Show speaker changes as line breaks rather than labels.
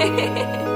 Hehehehe